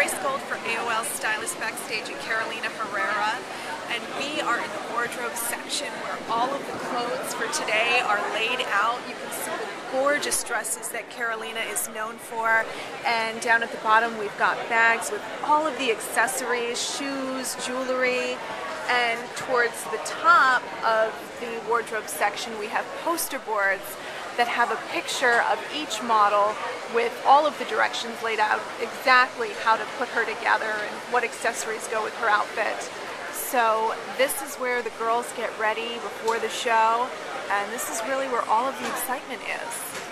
Grace Gold for AOL Stylelist backstage at Carolina Herrera, and we are in the wardrobe section where all of the clothes for today are laid out. You can see the gorgeous dresses that Carolina is known for, and down at the bottom we've got bags with all of the accessories, shoes, jewelry, and towards the top of the wardrobe section we have poster boards that have a picture of each model with all of the directions laid out exactly how to put her together and what accessories go with her outfit. So this is where the girls get ready before the show and this is really where all of the excitement is.